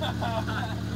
Ha ha ha!